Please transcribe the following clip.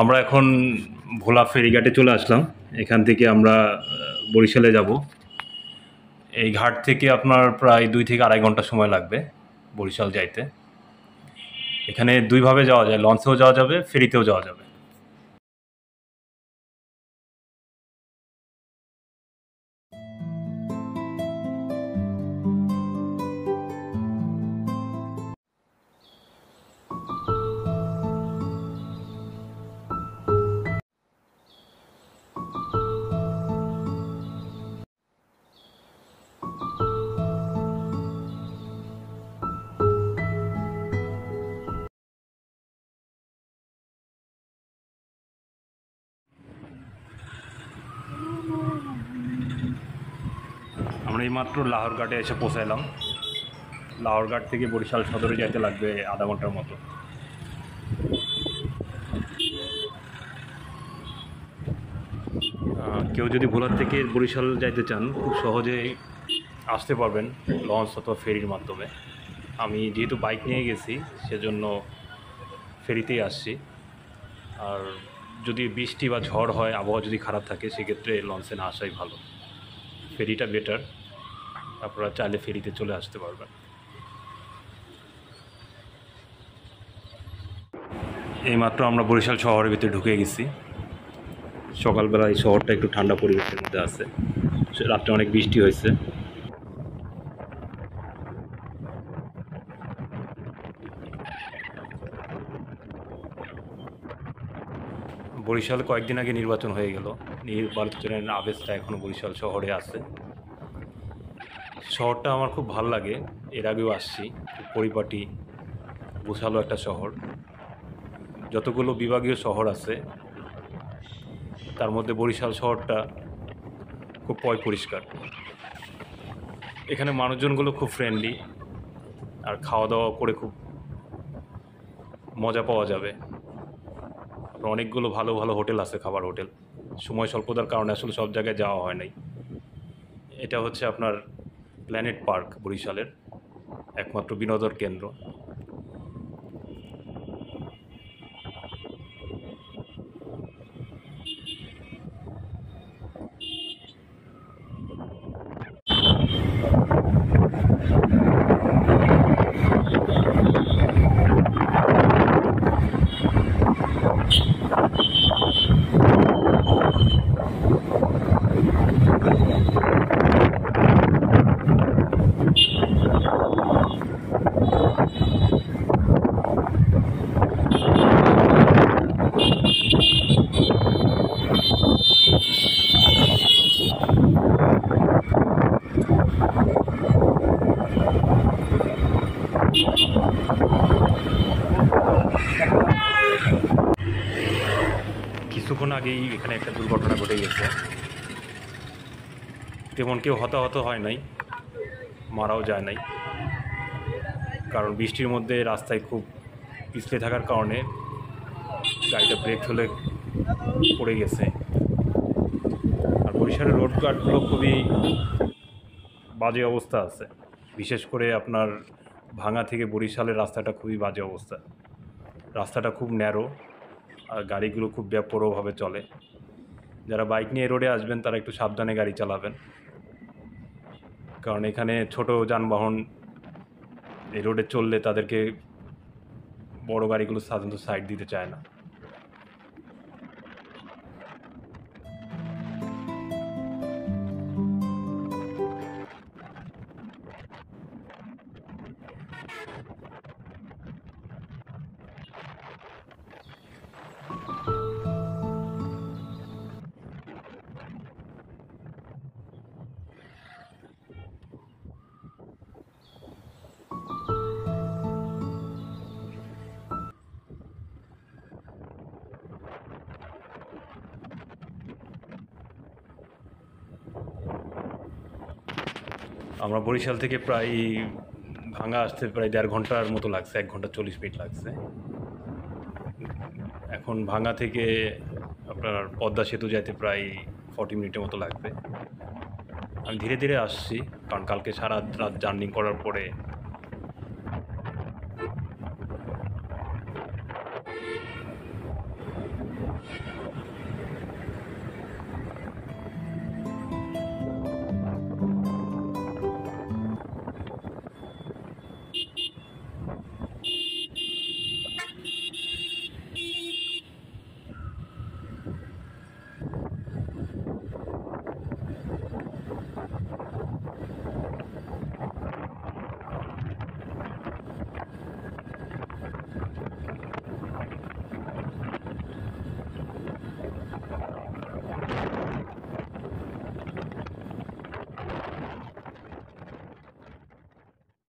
আমরা এখন ভোলা ফেরিঘাটে চলে আসলাম। এখান থেকে আমরা বরিশালে যাব। এই ঘাট থেকে আপনার প্রায় দুই থেকে আড়াই ঘণ্টা সময় লাগবে বরিশাল যাইতে। এখানে দুইভাবে যাওয়া যায়, লঞ্চেও যাওয়া যাবে, ফেরিতেও যাওয়া যাবে। আমরা এইমাত্র লাহোরঘাটে এসে পৌঁছাইলাম। লাহোরঘাট থেকে বরিশাল সদরে যাইতে লাগবে আধা ঘণ্টার মতো। কেউ যদি ভোলার থেকে বরিশাল যাইতে চান, খুব সহজে আসতে পারবেন লঞ্চ অথবা ফেরির মাধ্যমে। আমি যেহেতু বাইক নিয়ে গেছি, সেজন্য ফেরিতেই আসছি। আর যদি বৃষ্টি বা ঝড় হয়, আবহাওয়া যদি খারাপ থাকে, সেক্ষেত্রে লঞ্চে না আসাই ভালো। ফেরিটা বেটার আপনারা চাইলে ফেরিতে চলে আসতে পারবেন। এইমাত্র আমরা বরিশাল শহরের ভিতরে ঢুকে গেছি। সকালবেলা এই শহরটা একটু ঠান্ডা পরিবেশের মধ্যে আছে। রাত্রে অনেক বৃষ্টি হয়েছে। বরিশাল কয়েকদিন আগে নির্বাচন হয়ে গেল। নির্বাচনের আবেশটা এখনও বরিশাল শহরে আছে। শহরটা আমার খুব ভালো লাগে। এর আগেও আসছি, পরিপাটি গোছালো একটা শহর। যতগুলো বিভাগীয় শহর আছে, তার মধ্যে বরিশাল শহরটা খুব পয় পরিষ্কার। এখানে মানুষজনগুলো খুব ফ্রেন্ডলি আর খাওয়া দাওয়া করে খুব মজা পাওয়া যাবে। অনেকগুলো ভালো ভালো হোটেল আছে, খাবার হোটেল। সময় স্বল্পতার কারণে আসলে সব জায়গায় যাওয়া হয় নাই। এটা হচ্ছে আপনার প্ল্যানেট পার্ক বরিশালের একমাত্র বিনোদন কেন্দ্র। আগেই এখানে একটা দুর্ঘটনা ঘটে গেছে। তেমন কেউ হতাহত হয় নাই, মারাও যায় নাই। কারণ বৃষ্টির মধ্যে রাস্তায় খুব পিছলে থাকার কারণে গাড়িটা ব্রেক ফেলে পড়ে গেছে। আর বরিশালের রোড গার্ডগুলো খুবই বাজে অবস্থা আছে। বিশেষ করে আপনার ভাঙা থেকে বরিশালের রাস্তাটা খুবই বাজে অবস্থা। রাস্তাটা খুব ন্যারো। গাড়িগুলো খুব বেপরোভাবে চলে। যারা বাইক নিয়ে রোডে আসবেন, তারা একটু সাবধানে গাড়ি চালাবেন। কারণ এখানে ছোট যানবাহন, এই রোডে চললে তাদেরকে বড় গাড়িগুলো সাধারণত সাইড দিতে চায় না। আমরা বরিশাল থেকে প্রায় ভাঙা আসতে প্রায় দেড় ঘণ্টার মতো লাগছে, এক ঘণ্টা চল্লিশ মিনিট লাগছে। এখন ভাঙা থেকে আপনার পদ্মা সেতু যাইতে প্রায় ফর্টি মিনিটের মতো লাগবে। আমি ধীরে ধীরে আসছি, কারণ কালকে সারা রাত জার্নি করার পরে